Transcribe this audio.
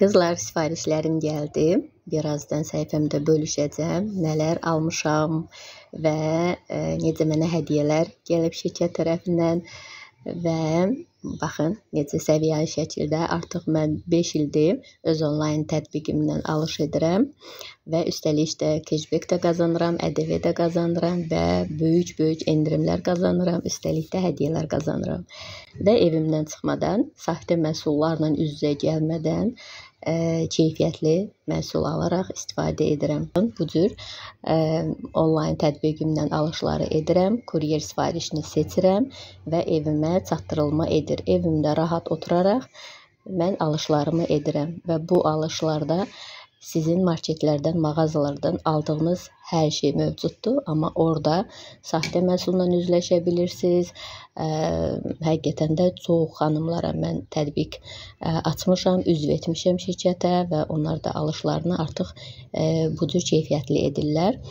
Qızlar, sifarişlərim gəldi. Birazdan səhifəmdə bölüşəcəm. Nələr almışam və e, necə mənə hədiyyələr gəlib şirkət tərəfindən və baxın necə səviyyəli şəkildə artıq mən 5 ildir öz onlayn tətbiqimdən alış edirəm və üstəlik də keşbek də qazanıram, ƏDV də qazanıram və böyük-böyük endirimlər qazanıram, üstəlik də hədiyyələr qazanıram. Və evimdən çıxmadan, saxta məhsullarla üz-üzə gəlmədən ə, keyfiyyətli məhsul alaraq istifadə edirəm. Bu cür ə, onlayn tətbiqimdən alışları edirəm, kuryer sifarişini seçirəm və evimə çatdırılma edir. Evimdə rahat oturaraq mən alışlarımı edirəm və bu alışlarda sizin marketlərdən, mağazalardan aldığınız hər şey mövcuddur, amma orada saxta məhsulla üzləşə bilirsiniz. Ə, həqiqətən də çox xanımlara mən tətbiq ə, açmışam, üzv etmişəm şirkətə və onlar da alışlarını artıq ə, bu cür keyfiyyətli edirlər.